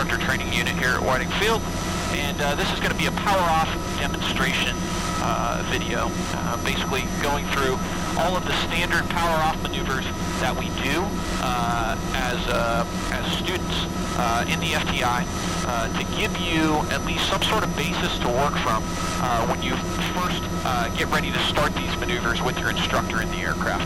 Instructor Training Unit here at Whiting Field, and uh, this is going to be a power-off demonstration uh, video, uh, basically going through all of the standard power-off maneuvers that we do uh, as, uh, as students in the FTI to give you at least some sort of basis to work from when you first get ready to start these maneuvers with your instructor in the aircraft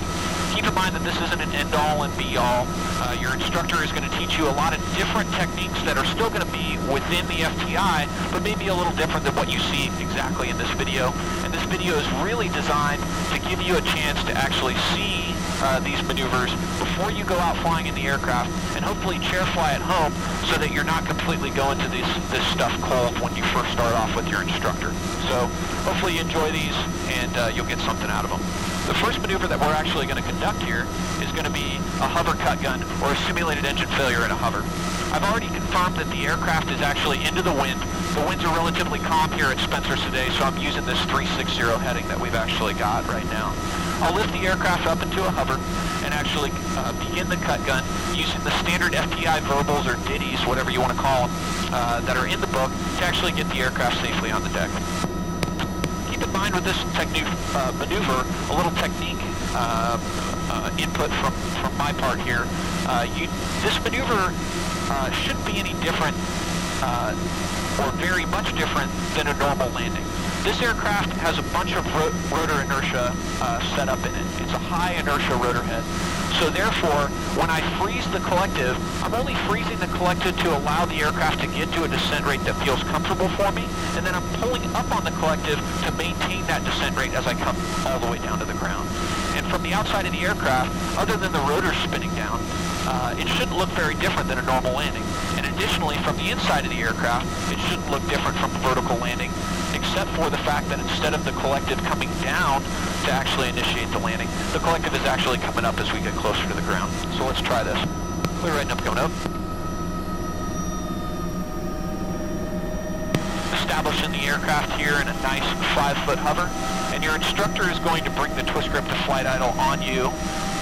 keep in mind that this isn't an end-all and be-all. Uh, your instructor is going to teach you a lot of different techniques that are still going to be within the FTI, but maybe a little different than what you see exactly in this video. And this video is really designed to give you a chance to actually see uh, these maneuvers before you go out flying in the aircraft and hopefully chair fly at home so that you're not completely going to this, this stuff cold when you first start off with your instructor. So hopefully you enjoy these and uh, you'll get something out of them. The first maneuver that we're actually going to conduct here is going to be a hover cut gun or a simulated engine failure in a hover. I've already confirmed that the aircraft is actually into the wind. The winds are relatively calm here at Spencer today, so I'm using this 360 heading that we've actually got right now. I'll lift the aircraft up into a hover and actually uh, begin the cut gun using the standard FTI verbals or ditties, whatever you want to call them, uh, that are in the book to actually get the aircraft safely on the deck mind with this technique uh, maneuver, a little technique uh, uh, input from, from my part here. Uh, you, this maneuver uh, shouldn't be any different uh, or very much different than a normal landing. This aircraft has a bunch of ro rotor inertia set up in it. It's a high inertia rotor head. So therefore, when I freeze the collective, I'm only freezing the collective to allow the aircraft to get to a descent rate that feels comfortable for me, and then I'm pulling up on the collective to maintain that descent rate as I come all the way down to the ground. And from the outside of the aircraft, other than the rotors spinning down, uh, it shouldn't look very different than a normal landing. And additionally, from the inside of the aircraft, it shouldn't look different from a vertical landing, except for the fact that instead of the collective coming down to actually initiate the landing, the collective is actually coming up as we get closer to the ground. So let's try this. Clear right up, going up. Establishing the aircraft here in a nice five-foot hover, and your instructor is going to bring the twist grip to flight idle on you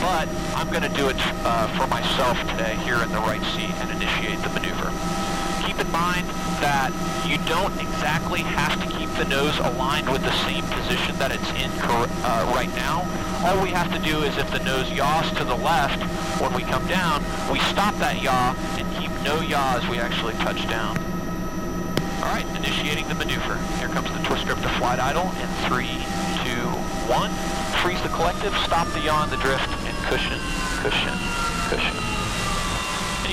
but I'm going to do it uh, for myself today here in the right seat and initiate the maneuver. Mind that you don't exactly have to keep the nose aligned with the same position that it's in uh, right now. All we have to do is if the nose yaws to the left when we come down, we stop that yaw and keep no yaw as we actually touch down. All right, initiating the maneuver. Here comes the twist grip to flight idle in three, two, one. Freeze the collective, stop the yaw and the drift, and cushion, cushion, cushion.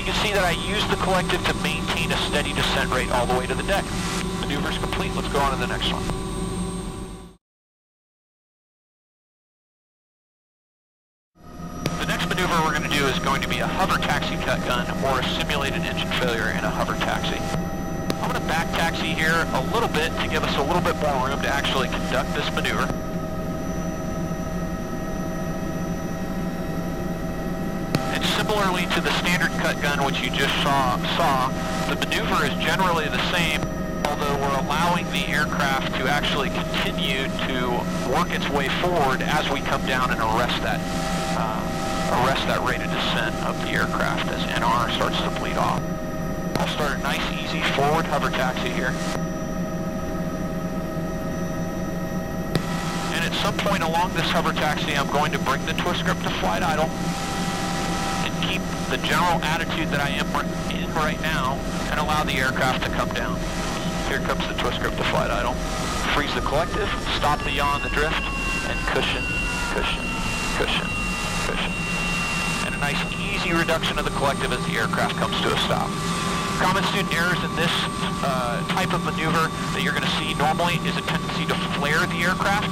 Can see that I use the collective to maintain a steady descent rate all the way to the deck. Maneuver's complete, let's go on to the next one. The next maneuver we're going to do is going to be a hover taxi cut gun or a simulated engine failure in a hover taxi. I'm going to back taxi here a little bit to give us a little bit more room to actually conduct this maneuver. Similarly to the standard cut gun which you just saw, saw, the maneuver is generally the same, although we're allowing the aircraft to actually continue to work its way forward as we come down and arrest that, uh, arrest that rate of descent of the aircraft as NR starts to bleed off. I'll start a nice, easy forward hover taxi here. And at some point along this hover taxi, I'm going to bring the twist grip to flight idle keep the general attitude that I am in right now and allow the aircraft to come down. Here comes the twist grip to flight idle. Freeze the collective, stop the yaw on the drift, and cushion, cushion, cushion, cushion. And a nice easy reduction of the collective as the aircraft comes to a stop. Common student errors in this uh, type of maneuver that you're going to see normally is a tendency to flare the aircraft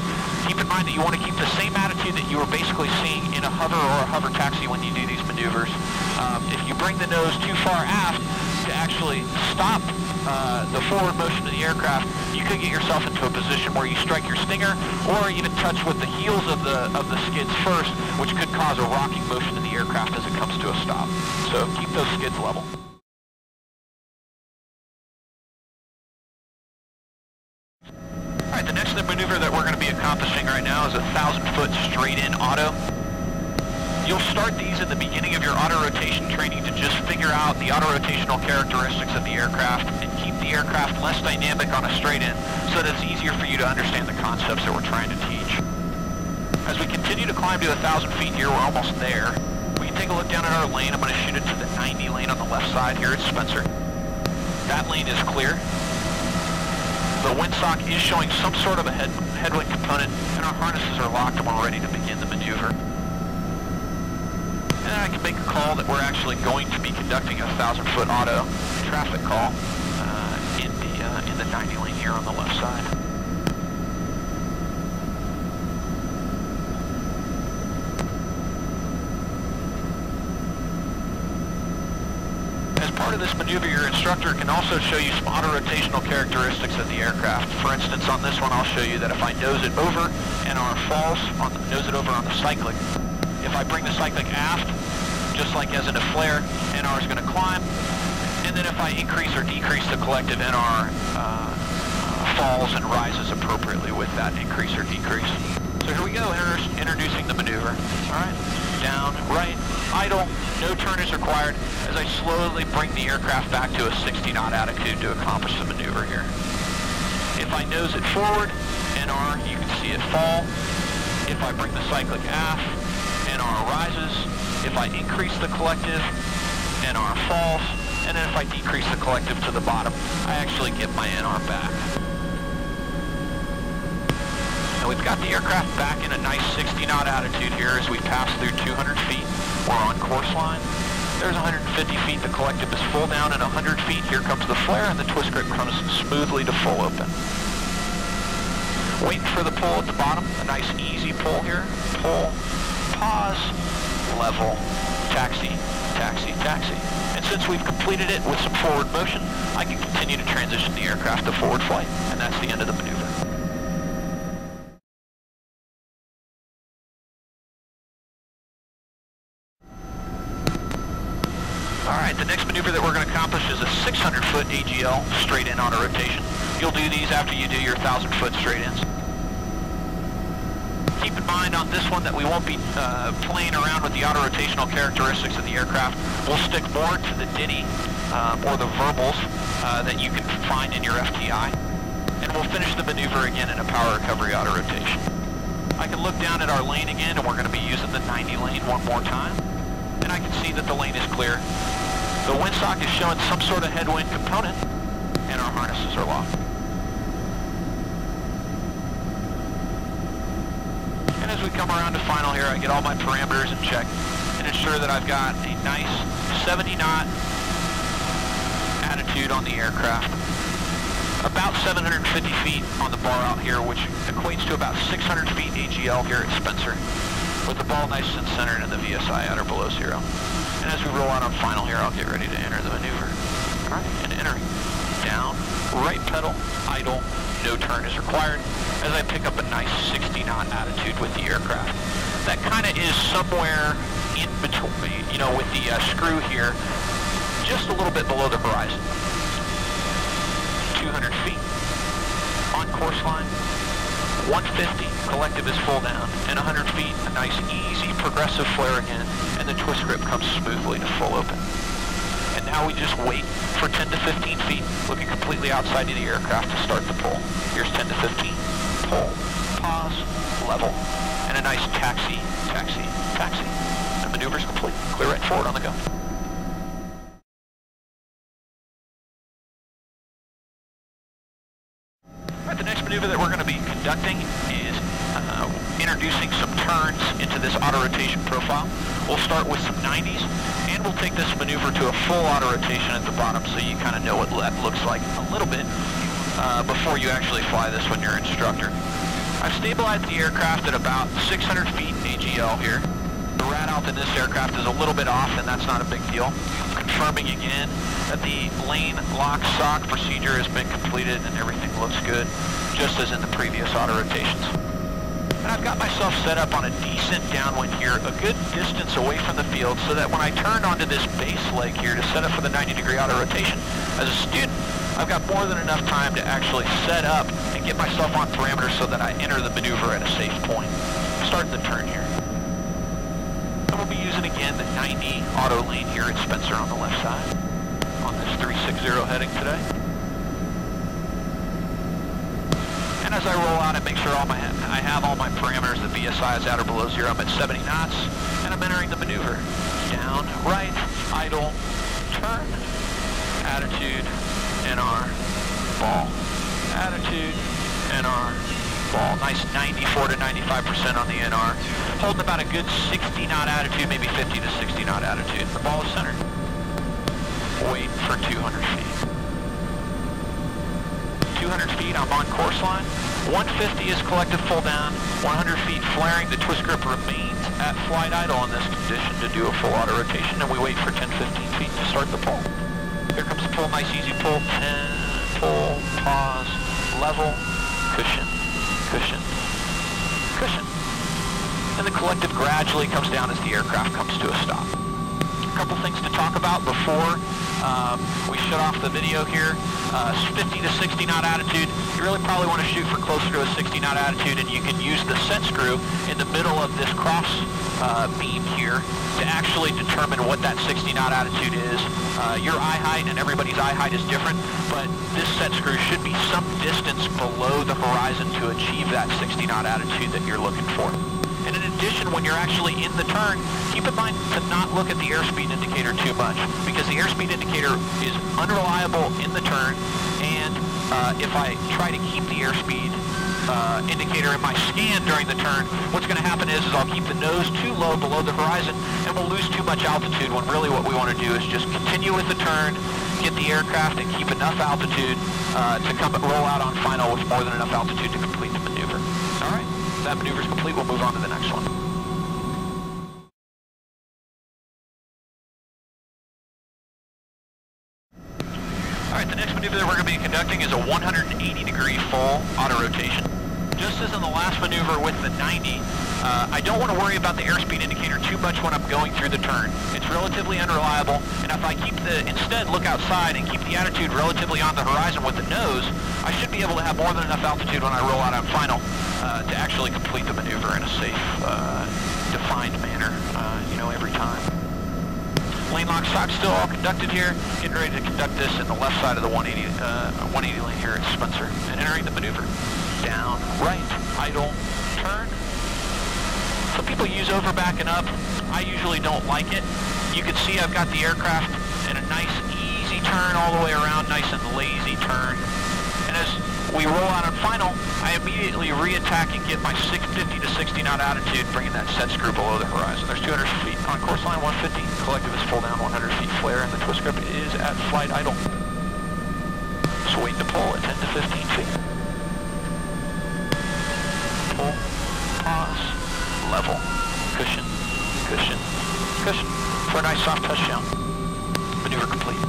keep in mind that you want to keep the same attitude that you were basically seeing in a hover or a hover taxi when you do these maneuvers. Um, if you bring the nose too far aft to actually stop uh, the forward motion of the aircraft, you could get yourself into a position where you strike your stinger or even touch with the heels of the of the skids first, which could cause a rocking motion in the aircraft as it comes to a stop. So keep those skids level. Going to be accomplishing right now is a 1,000 foot straight in auto. You'll start these at the beginning of your auto rotation training to just figure out the auto-rotational characteristics of the aircraft and keep the aircraft less dynamic on a straight in so that it's easier for you to understand the concepts that we're trying to teach. As we continue to climb to a 1,000 feet here, we're almost there. We can take a look down at our lane. I'm going to shoot it to the 90 lane on the left side here at Spencer. That lane is clear. The windsock is showing some sort of a head, headwind component, and our harnesses are locked and we're ready to begin the maneuver. And I can make a call that we're actually going to be conducting a 1,000-foot auto traffic call uh, in the uh, in the 90 lane here on the left side. As part of this maneuver, your instructor can also show you some auto-rotational characteristics of the aircraft. For instance, on this one, I'll show you that if I nose it over and NR falls, on the, nose it over on the cyclic, if I bring the cyclic aft, just like as in a flare, NR is going to climb. And then if I increase or decrease the collective NR, uh, falls and rises appropriately with that increase or decrease. So here we go, introducing the maneuver. All right, down, right, idle, no turn is required as I slowly bring the aircraft back to a 60 knot attitude to accomplish the maneuver here. If I nose it forward, NR, you can see it fall. If I bring the cyclic aft, NR rises. If I increase the collective, NR falls. And then if I decrease the collective to the bottom, I actually get my NR back. We've got the aircraft back in a nice 60 knot attitude here as we pass through 200 feet. We're on course line. There's 150 feet, the collective is full down, and 100 feet, here comes the flare, and the twist grip comes smoothly to full open. Waiting for the pull at the bottom, a nice easy pull here. Pull, pause, level, taxi, taxi, taxi. And since we've completed it with some forward motion, I can continue to transition the aircraft to forward flight, and that's the end of the maneuver. Alright, the next maneuver that we're going to accomplish is a 600-foot AGL straight-in auto rotation. You'll do these after you do your 1,000-foot straight-ins. Keep in mind on this one that we won't be uh, playing around with the auto-rotational characteristics of the aircraft. We'll stick more to the ditty um, or the verbals uh, that you can find in your FTI. And we'll finish the maneuver again in a power recovery auto-rotation. I can look down at our lane again and we're going to be using the 90 lane one more time. And I can see that the lane is clear. The windsock is showing some sort of headwind component, and our harnesses are locked. And as we come around to final here, I get all my parameters in check and ensure that I've got a nice 70 knot attitude on the aircraft. About 750 feet on the baro here, which equates to about 600 feet AGL here at Spencer, with the ball nice and centered and the VSI or below zero. And as we roll out on final here, I'll get ready to enter the maneuver. All right, and entering. Down, right pedal, idle, no turn is required, as I pick up a nice 60 knot attitude with the aircraft. That kind of is somewhere in between, you know, with the uh, screw here, just a little bit below the horizon. 200 feet. On course line, 150, collective is full down, and 100 feet, a nice easy progressive flare again, and the twist grip comes smoothly to full open. And now we just wait for 10 to 15 feet, looking completely outside of the aircraft to start the pull. Here's 10 to 15, pull, pause, level, and a nice taxi, taxi, taxi. The maneuver's complete. Clear right forward on the go. Maneuver that we're going to be conducting is uh, introducing some turns into this auto rotation profile. We'll start with some 90s, and we'll take this maneuver to a full auto rotation at the bottom so you kind of know what that looks like a little bit uh, before you actually fly this when you're instructor. I've stabilized the aircraft at about 600 feet AGL here. The rad alt in this aircraft is a little bit off, and that's not a big deal. Confirming again that the lane lock sock procedure has been completed and everything looks good, just as in the previous auto rotations. And I've got myself set up on a decent downwind here, a good distance away from the field, so that when I turn onto this base leg here to set up for the 90 degree auto rotation, as a student, I've got more than enough time to actually set up and get myself on parameters so that I enter the maneuver at a safe point. Start the turn here. The 90 auto lane here at Spencer on the left side on this 360 heading today. And as I roll out, I make sure all my I have all my parameters. The VSI is at or below zero. I'm at 70 knots, and I'm entering the maneuver. Down, right, idle, turn, attitude, NR, ball, attitude, NR, ball. Nice 94 to 95% on the NR. Holding about a good 60 knot attitude, maybe 50 to 60 knot attitude. The ball is centered. Wait for 200 feet. 200 feet, I'm on course line. 150 is collective full down. 100 feet flaring, the twist grip remains at flight idle in this condition to do a full auto rotation, and we wait for 10-15 feet to start the pull. Here comes the pull, nice easy pull, 10, pull, pause, level, cushion, cushion, cushion. And the collective gradually comes down as the aircraft comes to a stop. A couple things to talk about before um, we shut off the video here. Uh, 50 to 60 knot attitude. You really probably want to shoot for closer to a 60 knot attitude and you can use the set screw in the middle of this cross uh, beam here to actually determine what that 60 knot attitude is. Uh, your eye height and everybody's eye height is different, but this set screw should be some distance below the horizon to achieve that 60 knot attitude that you're looking for. And in addition, when you're actually in the turn, keep in mind to not look at the airspeed indicator too much because the airspeed indicator is unreliable in the turn and uh, if I try to keep the airspeed uh, indicator in my scan during the turn, what's going to happen is, is I'll keep the nose too low below the horizon and we'll lose too much altitude when really what we want to do is just continue with the turn, get the aircraft and keep enough altitude uh, to come roll out on final with more than enough altitude to complete the maneuver. All right that maneuver is complete, we'll move on to the next one. All right, the next maneuver that we're going to be conducting is a 180 degree full auto rotation. Just as in the last maneuver with the 90, uh, I don't want to worry about the airspeed indicator too much when I'm going through the turn. It's relatively unreliable, and if I keep the, instead look outside and keep the attitude relatively on the horizon with the nose, I should be able to have more than enough altitude when I roll out on final uh, to actually complete the maneuver in a safe, uh, defined manner, uh, you know, every time. Lane lock sock still all conducted here. Getting ready to conduct this in the left side of the 180, 180 lane here at Spencer. And entering the maneuver. Down, right, idle, some people use over backing up. I usually don't like it. You can see I've got the aircraft in a nice easy turn all the way around, nice and lazy turn. And as we roll out on final, I immediately re-attack and get my 650 to 60 knot attitude, bringing that set screw below the horizon. There's 200 feet on course line 150. Collective is full down 100 feet flare, and the twist grip is at flight idle. So wait to pull at 10 to 15 feet. Pull, pause, level, cushion, cushion, cushion, for a nice soft touchdown. Maneuver complete.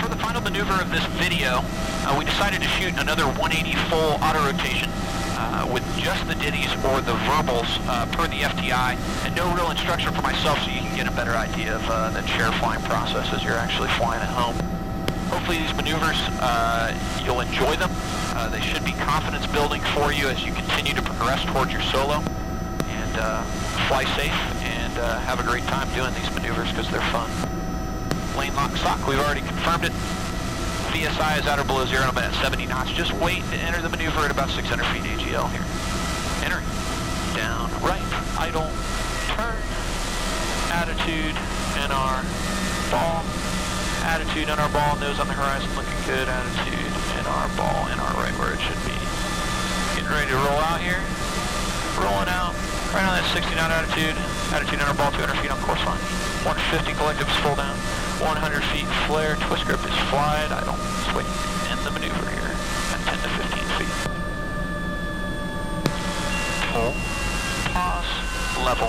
For the final maneuver of this video, uh, we decided to shoot another 180 full auto rotation uh, with just the ditties or the verbals uh, per the FTI and no real instruction for myself so you can get a better idea of uh, the chair flying process as you're actually flying at home. Hopefully these maneuvers, uh, you'll enjoy them. Uh, they should be confidence building for you as you continue to progress towards your solo. And uh, fly safe and uh, have a great time doing these maneuvers because they're fun. Lane lock sock, we've already confirmed it. VSI is or below zero, I'm at 70 knots. Just wait to enter the maneuver at about 600 feet AGL here. Enter. Down, right, idle, turn, attitude, NR, ball, attitude on our ball, nose on the horizon looking good, attitude in our ball in our right where it should be. Getting ready to roll out here, rolling out, right on that 60 knot attitude, attitude on our ball, 200 feet on course line. 150 collectives full down, 100 feet flare, twist grip is flied, I don't swing, end the maneuver here at 10 to 15 feet. Pull, pause, level,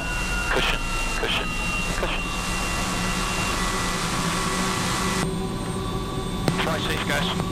mais seis gajos.